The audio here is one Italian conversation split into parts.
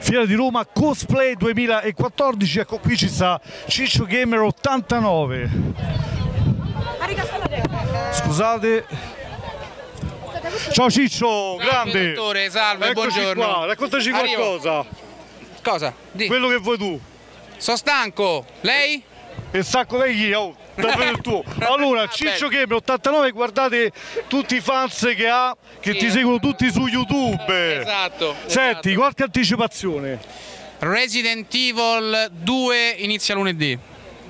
Fiera di Roma Cosplay 2014, ecco qui ci sta Ciccio Gamer 89. Scusate. Ciao Ciccio, grande. dottore, salve, Eccoci buongiorno. qua, raccontaci Arrivo. qualcosa. Cosa? Di. Quello che vuoi tu. Sono stanco. Lei? E sacco lei chi? Oh, davvero il tuo. Allora, Ah, Ciccio Gamer 89, guardate tutti i fans che ha, che Sì, ti seguono tutti su YouTube. Esatto. Senti, esatto. qualche anticipazione. Resident Evil 2 inizia lunedì.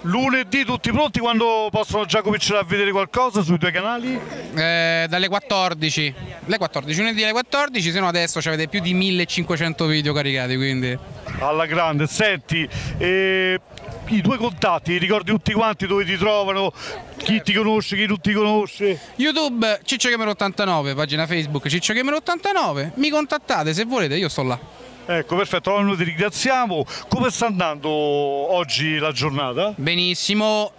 Lunedì tutti pronti quando possono già cominciare a vedere qualcosa sui tuoi canali? Eh, dalle 14. Le 14, lunedì alle 14, se no adesso avete più di 1500 video caricati, quindi. Alla grande, senti, eh, i tuoi contatti, li ricordi tutti quanti dove ti trovano, chi ti conosce, chi non ti conosce? YouTube Ciccio Gamer 89, pagina Facebook Ciccio Gamer 89. Mi contattate se volete, io sto là. Ecco, perfetto, allora noi ti ringraziamo. Come sta andando oggi la giornata? Benissimo.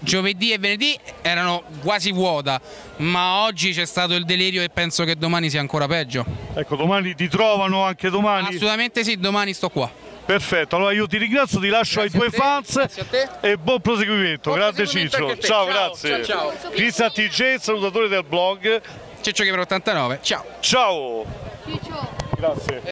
Giovedì e venerdì erano quasi vuota, ma oggi c'è stato il delirio e penso che domani sia ancora peggio. Ecco, domani ti trovano anche domani? Assolutamente sì, domani sto qua. Perfetto, allora io ti ringrazio, ti lascio Grazie ai tuoi fans grazie a te. e buon proseguimento. Buon Grande proseguimento Ciccio. Ciao, Ciao, grazie. ciao, ciao. Cristian TG, salutatore del blog. Ciccio Gamer 89. Ciao. Ciao. Grazie.